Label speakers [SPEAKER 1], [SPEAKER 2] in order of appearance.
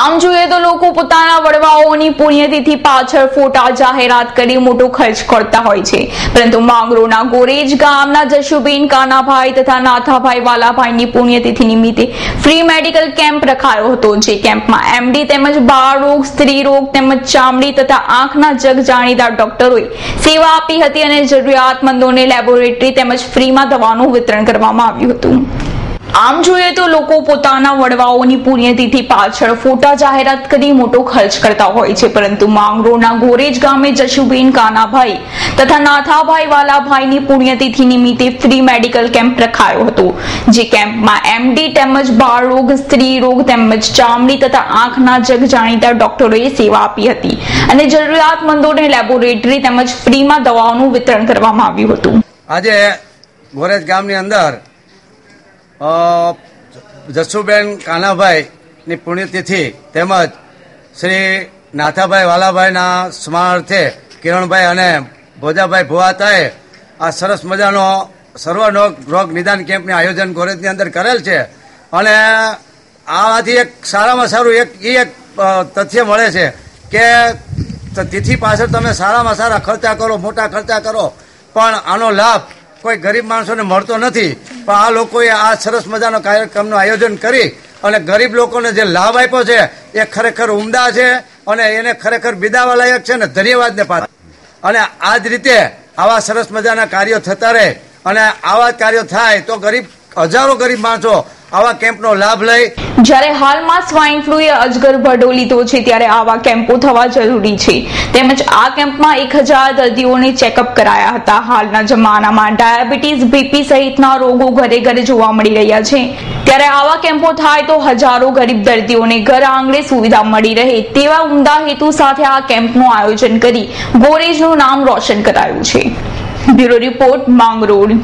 [SPEAKER 1] આમ જોઈએ તો લોકો પોતાના વડવાઓની પુણ્યતિથિ પાછળ ફોટા જાહેરાત કરી મોટો ખર્ચ કરતા હોય છે. પરંતુ માંગરોના ગોરેજ ગામના જશુબેન કાનાભાઈ તથા નાથાભાઈ વાલાભાઈની પુણ્યતિથિ નિમિત્તે ફ્રી મેડિકલ કેમ્પ રખાયો હતો, જે કેમ્પમાં એમડી તેમજ બાળ રોગ, સ્ત્રી રોગ તેમજ ચામડી તથા આંખના જગ જાણીતા ડોક્ટરોએ સેવા આપી હતી અને જરૂરિયાતમંદોને લેબોરેટરી તેમજ ફ્રીમાં દવાનું વિતરણ કરવામાં આવ્યું હતું. આમ જોઈએ તો લોકો પોતાના વડવાઓની પુણ્યતિથિ પાછળ ફોટા જાહેરાત કરી મોટો ખર્ચ કરતા હોય છે, પરંતુ માંગરોના ગોરેજ ગામે જશુબેન કાનાભાઈ તથા નાથાભાઈ વાલાભાઈની પુણ્યતિથિ નિમિત્તે ફ્રી મેડિકલ કેમ્પ રખાયો હતો, જે કેમ્પમાં એમડી તેમજ બાળ રોગ, સ્ત્રી રોગ તેમજ ચામડી તથા આંખના જગ જાણીતા ડોક્ટરોએ સેવા આપી હતી અને જરૂરિયાતમંદોને લેબોરેટરી તેમજ ફ્રીમાં દવાઓનું વિતરણ કરવામાં આવ્યું હતું.
[SPEAKER 2] આજે ગોરેજ ગામની અંદર જસુબેન કાનાભાઈની પુણ્યતિથિ તેમજ શ્રી નાથાભાઈ વાલાભાઈના સ્મરણાર્થે કિરણભાઈ અને ભોજાભાઈ ભુવાતાએ આ સરસ મજાનો સર્વ રોગ નિદાન કેમ્પનું આયોજન ગોરેજની અંદર કરેલ છે. અને આમાંથી એક સારામાં સારું એક એ એક તથ્ય મળે છે કે તિથિ પાછળ તમે સારામાં સારા ખર્ચા કરો, મોટા ખર્ચા કરો, પણ આનો લાભ કોઈ ગરીબ માણસોને મળતો નથી. પણ આ લોકોએ આ સરસ મજાનો કાર્યક્રમનું આયોજન કરી અને ગરીબ લોકોને જે લાભ આપ્યો છે, એ ખરેખર ઉમદા છે અને એને ખરેખર બિદાવા લાયક છે ને ધન્યવાદને પાત્ર. અને આ જ રીતે આવા સરસ મજાના કાર્યો થતા રહે અને આવા કાર્યો થાય તો ગરીબ, હજારો ગરીબ માણસો આવા કેમ્પનો લાભ લઈ
[SPEAKER 1] જ્યારે હાલમાં સ્વાઇન ફ્લૂએ અજગર ભડો લીધો છે ત્યારે આવા કેમ્પો થવા જરૂરી છે. તેમજ આ કેમ્પમાં એક હજાર દર્દીઓને ચેકઅપ કરાયા હતા. હાલના જમાનામાં ડાયાબિટીસ, બીપી સહિતના રોગો ઘરે ઘરે જોવા મળી રહ્યા છે. ત્યારે આવા કેમ્પો થાય તો હજારો ગરીબ દર્દીઓને ઘર આંગણે સુવિધા મળી રહે તેવા ઉમદા હેતુ સાથે આ કેમ્પનું આયોજન કરી ગોરેજનું નામ રોશન કરાયું છે. Bureau report Mangrol.